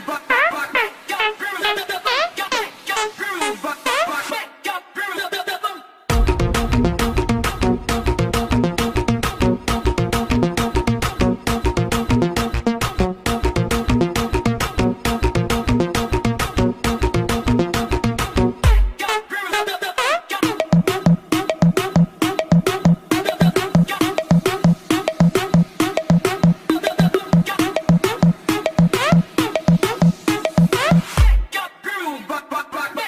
but rock, rock.